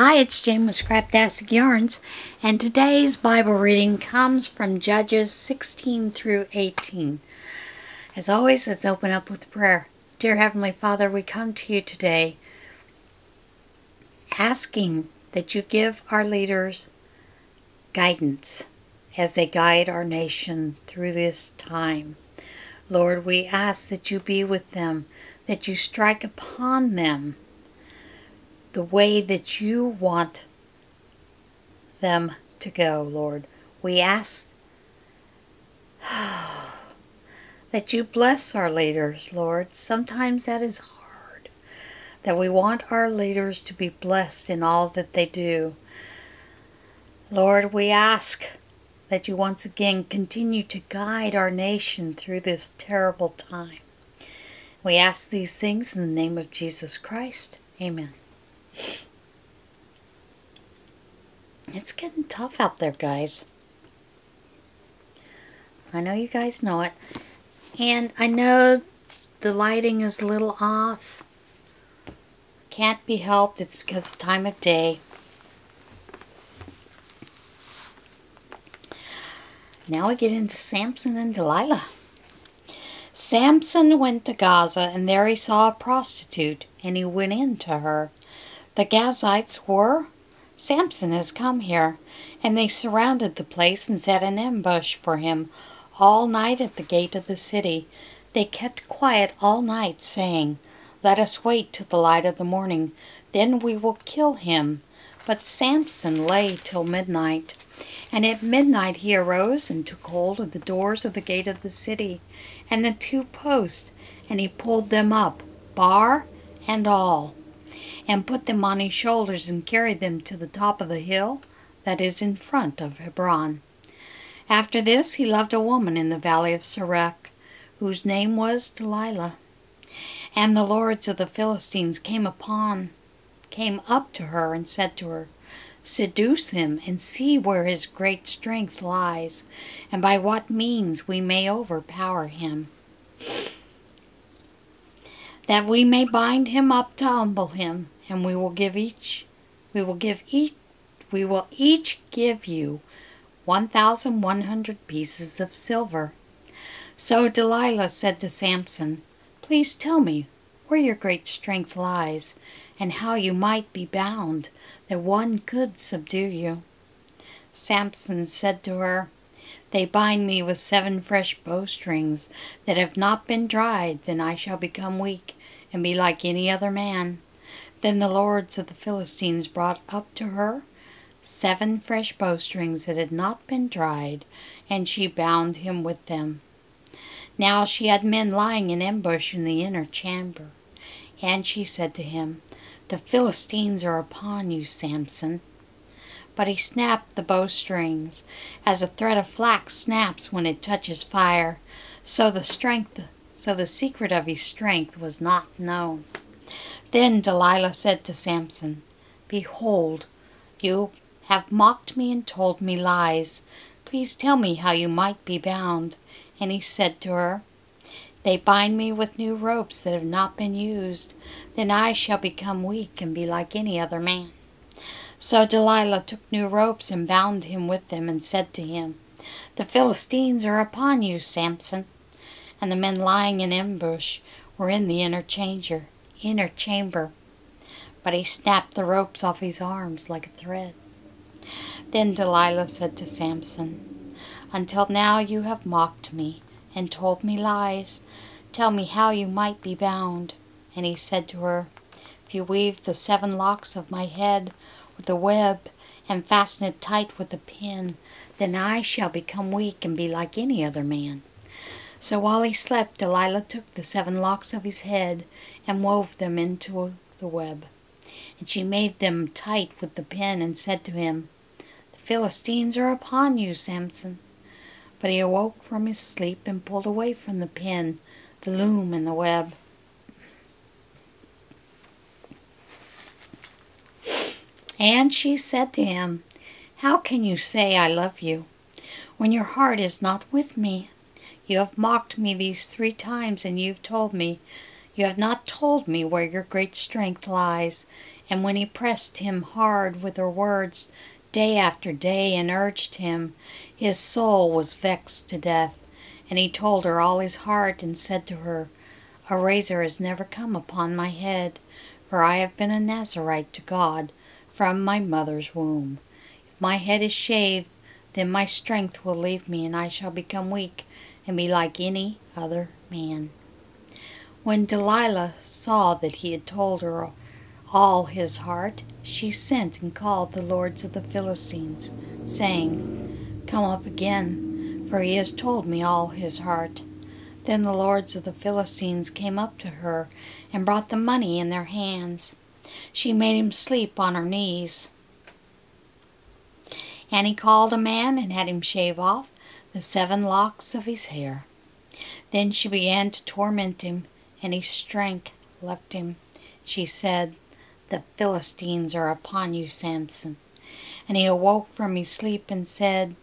Hi, it's Jane with Scraptastic Yarns, and today's Bible reading comes from Judges 16 through 18. As always, let's open up with prayer. Dear Heavenly Father, we come to you today asking that you give our leaders guidance as they guide our nation through this time. Lord, we ask that you be with them, that you strike upon them the way that you want them to go, Lord. We ask that you bless our leaders, Lord. Sometimes that is hard, that we want our leaders to be blessed in all that they do. Lord, we ask that you once again continue to guide our nation through this terrible time. We ask these things in the name of Jesus Christ. Amen. It's getting tough out there, guys. I know you guys know it. And I know the lighting is a little off. Can't be helped. It's because of time of day. Now we get into Samson and Delilah. Samson went to Gaza, and there he saw a prostitute, and he went in to her. The Gazites were, Samson has come here, and they surrounded the place and set an ambush for him all night at the gate of the city. They kept quiet all night, saying, Let us wait till the light of the morning, then we will kill him. But Samson lay till midnight. And at midnight he arose and took hold of the doors of the gate of the city, and the two posts, and he pulled them up, bar and all and put them on his shoulders and carried them to the top of the hill that is in front of Hebron. After this he loved a woman in the valley of Sorek, whose name was Delilah. And the lords of the Philistines came upon, came up to her and said to her, Seduce him and see where his great strength lies, and by what means we may overpower him that we may bind him up to humble him, and we will give each we will give each we will each give you 1100 pieces of silver. So Delilah said to Samson, Please tell me where your great strength lies, and how you might be bound, that one could subdue you. Samson said to her, They bind me with seven fresh bowstrings that have not been dried, then I shall become weak and be like any other man. Then the lords of the Philistines brought up to her seven fresh bowstrings that had not been dried, and she bound him with them. Now she had men lying in ambush in the inner chamber. And she said to him, The Philistines are upon you, Samson. But he snapped the bowstrings, as a thread of flax snaps when it touches fire. So the strength, so the secret of his strength was not known. Then Delilah said to Samson, Behold, you have mocked me and told me lies. Please tell me how you might be bound. And he said to her, They bind me with new ropes that have not been used. Then I shall become weak and be like any other man. So Delilah took new ropes and bound him with them and said to him, The Philistines are upon you, Samson. And the men lying in ambush were in the inner chamber inner chamber, but he snapped the ropes off his arms like a thread. Then Delilah said to Samson, Until now you have mocked me and told me lies. Tell me how you might be bound. And he said to her, If you weave the seven locks of my head with a web and fasten it tight with a pin, then I shall become weak and be like any other man. So while he slept, Delilah took the seven locks of his head and wove them into the web. And she made them tight with the pin and said to him, The Philistines are upon you, Samson. But he awoke from his sleep and pulled away from the pin, the loom, and the web. And she said to him, How can you say I love you, when your heart is not with me? You have mocked me these three times, and you've told me, you have not told me where your great strength lies, And when he pressed him hard with her words day after day and urged him, his soul was vexed to death. And he told her all his heart and said to her, A razor has never come upon my head, for I have been a Nazarite to God from my mother's womb. If my head is shaved, then my strength will leave me, and I shall become weak and be like any other man. When Delilah saw that he had told her all his heart, she sent and called the lords of the Philistines, saying, Come up again, for he has told me all his heart. Then the lords of the Philistines came up to her and brought the money in their hands. She made him sleep on her knees. And he called a man and had him shave off the seven locks of his hair. Then she began to torment him, and his strength left him. She said, The Philistines are upon you, Samson. And he awoke from his sleep and said,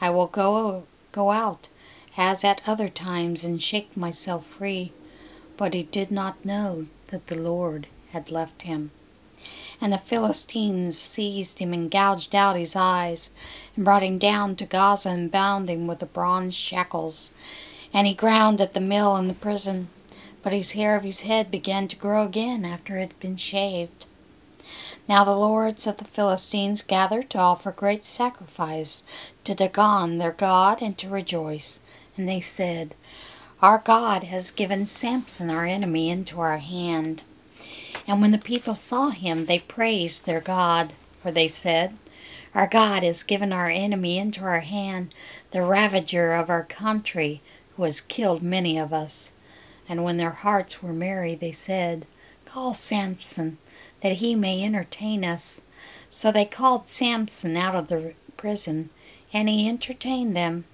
I will go, go out as at other times and shake myself free. But he did not know that the Lord had left him. And the Philistines seized him and gouged out his eyes, and brought him down to Gaza and bound him with the bronze shackles. And he ground at the mill in the prison, but his hair of his head began to grow again after it had been shaved. Now the lords of the Philistines gathered to offer great sacrifice to Dagon their god and to rejoice. And they said, Our God has given Samson our enemy into our hand. And when the people saw him, they praised their God, for they said, Our God has given our enemy into our hand, the ravager of our country, who has killed many of us. And when their hearts were merry, they said, Call Samson, that he may entertain us. So they called Samson out of the prison, and he entertained them.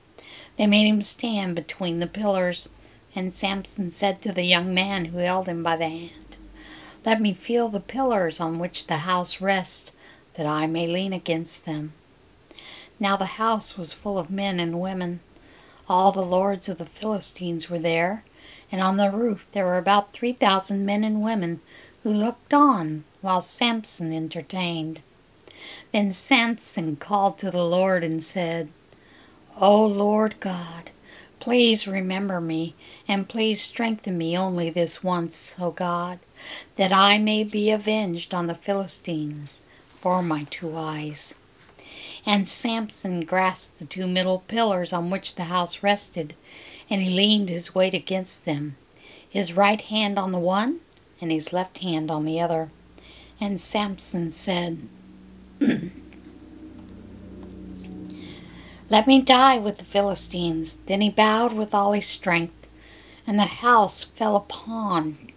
They made him stand between the pillars, and Samson said to the young man who held him by the hand, let me feel the pillars on which the house rests, that I may lean against them. Now the house was full of men and women. All the lords of the Philistines were there, and on the roof there were about three thousand men and women who looked on while Samson entertained. Then Samson called to the Lord and said, O Lord God, please remember me, and please strengthen me only this once, O God, that I may be avenged on the Philistines for my two eyes. And Samson grasped the two middle pillars on which the house rested, and he leaned his weight against them, his right hand on the one, and his left hand on the other. And Samson said, Let me die with the Philistines. Then he bowed with all his strength, and the house fell upon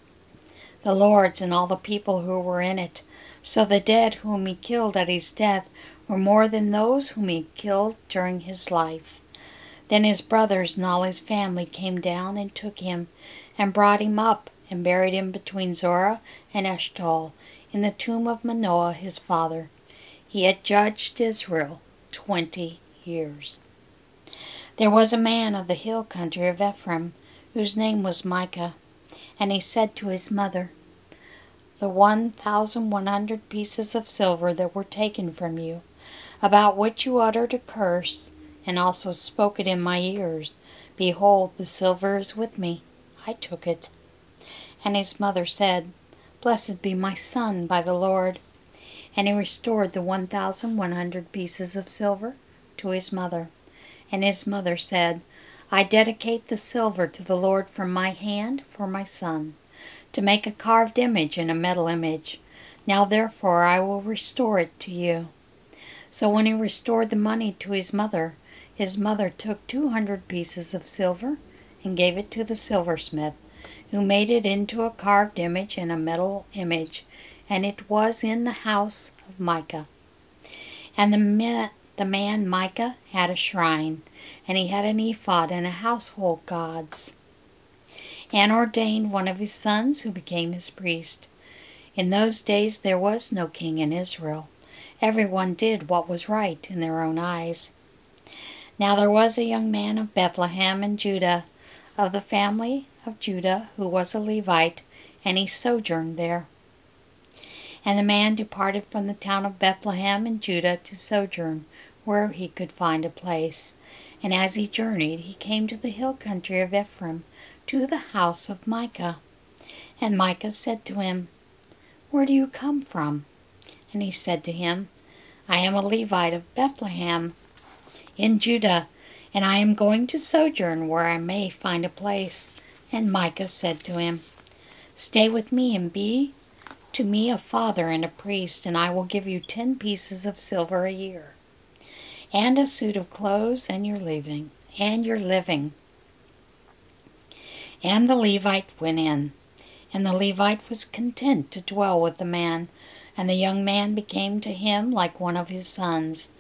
the lords and all the people who were in it. So the dead whom he killed at his death were more than those whom he killed during his life. Then his brothers and all his family came down and took him, and brought him up, and buried him between Zorah and Eshtaol, in the tomb of Manoah his father. He had judged Israel twenty years. There was a man of the hill country of Ephraim, whose name was Micah. And he said to his mother, The one thousand one hundred pieces of silver that were taken from you, about which you uttered a curse, and also spoke it in my ears, behold, the silver is with me. I took it. And his mother said, Blessed be my son by the Lord. And he restored the one thousand one hundred pieces of silver to his mother. And his mother said, I dedicate the silver to the Lord from my hand for my son, to make a carved image and a metal image. Now therefore I will restore it to you. So when he restored the money to his mother, his mother took two hundred pieces of silver and gave it to the silversmith, who made it into a carved image and a metal image, and it was in the house of Micah. And the, the man Micah had a shrine, and he had an ephod and a household gods, and ordained one of his sons who became his priest. In those days there was no king in Israel. Everyone did what was right in their own eyes. Now there was a young man of Bethlehem in Judah, of the family of Judah, who was a Levite, and he sojourned there. And the man departed from the town of Bethlehem in Judah to sojourn where he could find a place. And as he journeyed, he came to the hill country of Ephraim, to the house of Micah. And Micah said to him, Where do you come from? And he said to him, I am a Levite of Bethlehem in Judah, and I am going to sojourn where I may find a place. And Micah said to him, Stay with me and be to me a father and a priest, and I will give you ten pieces of silver a year, and a suit of clothes, and your living, and your living. And the Levite went in, and the Levite was content to dwell with the man, and the young man became to him like one of his sons.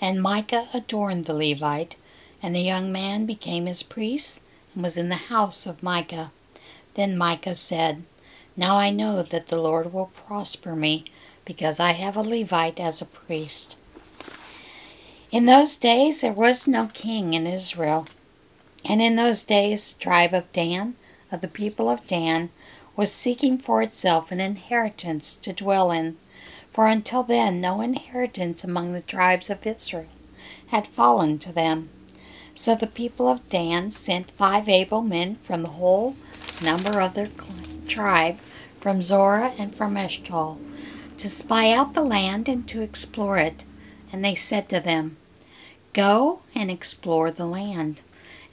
And Micah adorned the Levite, and the young man became his priest, and was in the house of Micah. Then Micah said, Now I know that the Lord will prosper me, because I have a Levite as a priest. In those days there was no king in Israel. And in those days the tribe of Dan, of the people of Dan, was seeking for itself an inheritance to dwell in, for until then no inheritance among the tribes of Israel had fallen to them. So the people of Dan sent five able men from the whole number of their tribe, from Zorah and from Eshtaol, to spy out the land and to explore it. And they said to them, Go and explore the land.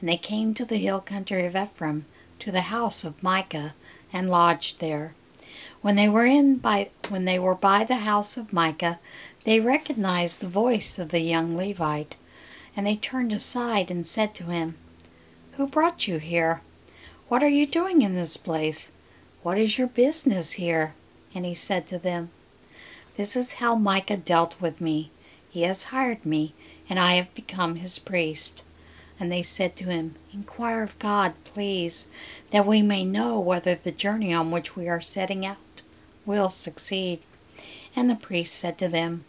And they came to the hill country of Ephraim, to the house of Micah, and lodged there. When they were in by when they were by the house of Micah, they recognized the voice of the young Levite, and they turned aside and said to him, Who brought you here? What are you doing in this place? What is your business here? And he said to them, This is how Micah dealt with me. He has hired me, and I have become his priest. And they said to him, Inquire of God, please, that we may know whether the journey on which we are setting out will succeed. And the priest said to them,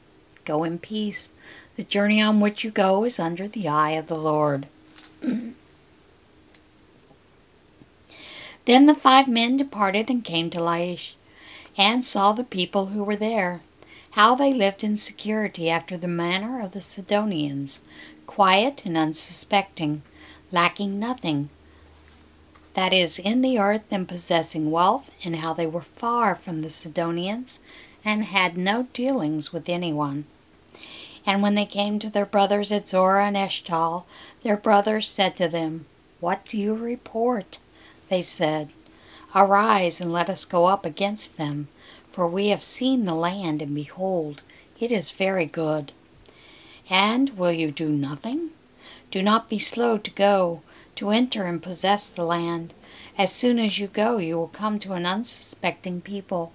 Go in peace. The journey on which you go is under the eye of the Lord. then the five men departed and came to Laish, and saw the people who were there, how they lived in security after the manner of the Sidonians, quiet and unsuspecting, lacking nothing, that is, in the earth and possessing wealth, and how they were far from the Sidonians, and had no dealings with anyone. And when they came to their brothers at Zorah and Eshtaol, their brothers said to them, What do you report? They said, Arise and let us go up against them, for we have seen the land, and behold, it is very good. And will you do nothing? Do not be slow to go, to enter and possess the land. As soon as you go, you will come to an unsuspecting people.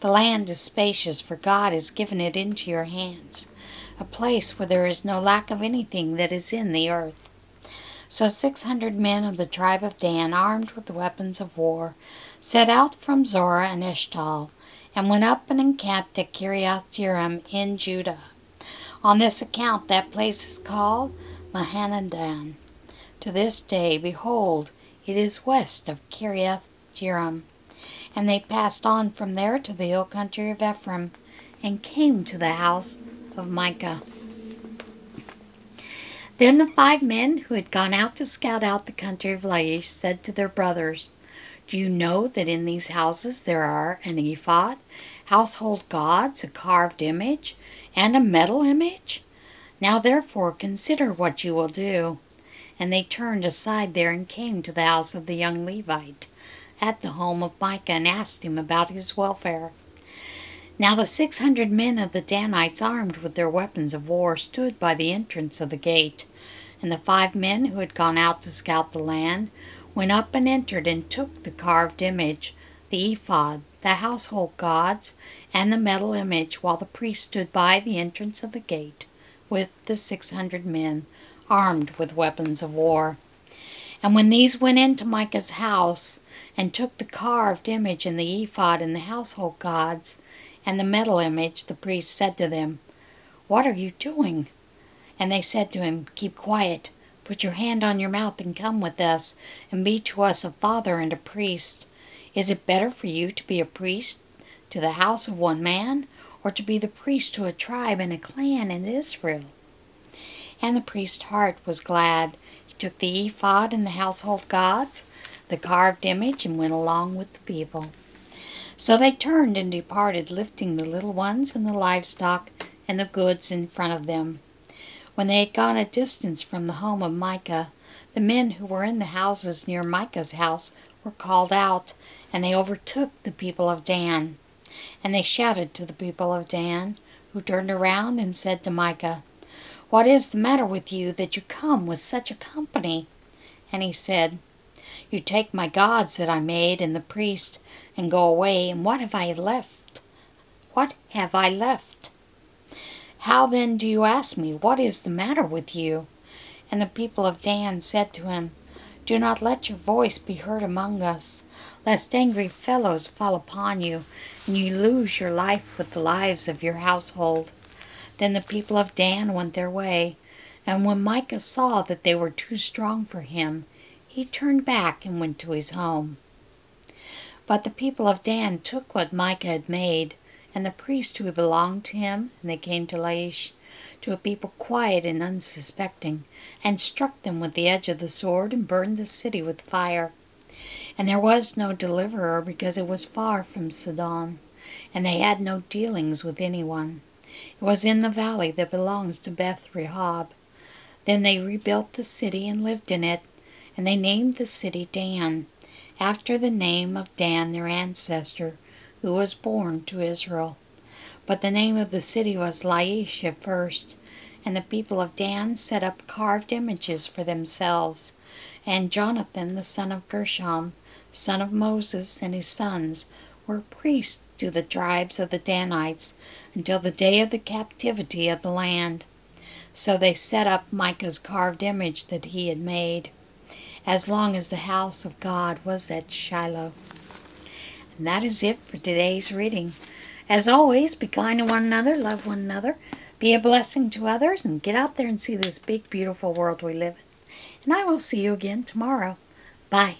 The land is spacious, for God has given it into your hands, a place where there is no lack of anything that is in the earth. So six hundred men of the tribe of Dan, armed with weapons of war, set out from Zorah and Eshtaol, and went up and encamped at Kiriath Jearim in Judah. On this account that place is called Mahaneh-dan. To this day, behold, it is west of Kiriath Jearim. And they passed on from there to the hill country of Ephraim, and came to the house of Micah. Then the five men who had gone out to scout out the country of Laish said to their brothers, Do you know that in these houses there are an ephod, household gods, a carved image, and a metal image? Now therefore consider what you will do. And they turned aside there and came to the house of the young Levite at the home of Micah and asked him about his welfare. Now the six hundred men of the Danites armed with their weapons of war stood by the entrance of the gate. And the five men who had gone out to scout the land went up and entered and took the carved image, the ephod, the household gods, and the metal image, while the priest stood by the entrance of the gate with the six hundred men armed with weapons of war. And when these went into Micah's house, and took the carved image and the ephod and the household gods, and the metal image, the priest said to them, What are you doing? And they said to him, Keep quiet, put your hand on your mouth, and come with us, and be to us a father and a priest. Is it better for you to be a priest to the house of one man, or to be the priest to a tribe and a clan in Israel. And the priest's heart was glad. He took the ephod and the household gods, the carved image, and went along with the people. So they turned and departed, lifting the little ones and the livestock and the goods in front of them. When they had gone a distance from the home of Micah, the men who were in the houses near Micah's house were called out, and they overtook the people of Dan. And they shouted to the people of Dan, who turned around and said to Micah, What is the matter with you that you come with such a company? And he said, You take my gods that I made and the priest and go away, and what have I left? What have I left? How then do you ask me, What is the matter with you? And the people of Dan said to him, Do not let your voice be heard among us, lest angry fellows fall upon you, and you lose your life with the lives of your household. Then the people of Dan went their way, and when Micah saw that they were too strong for him, he turned back and went to his home. But the people of Dan took what Micah had made, and the priest who belonged to him, and they came to Laish, to a people quiet and unsuspecting, and struck them with the edge of the sword, and burned the city with fire. And there was no deliverer, because it was far from Sidon, and they had no dealings with anyone. It was in the valley that belongs to Beth Rehob. Then they rebuilt the city and lived in it, and they named the city Dan after the name of Dan their ancestor, who was born to Israel. But the name of the city was Laish at first, and the people of Dan set up carved images for themselves. And Jonathan, the son of Gershom, son of Moses, and his sons were priests to the tribes of the Danites until the day of the captivity of the land. So they set up Micah's carved image that he had made as long as the house of God was at Shiloh. And that is it for today's reading. As always, be kind to one another, love one another, be a blessing to others, and get out there and see this big, beautiful world we live in. And I will see you again tomorrow. Bye.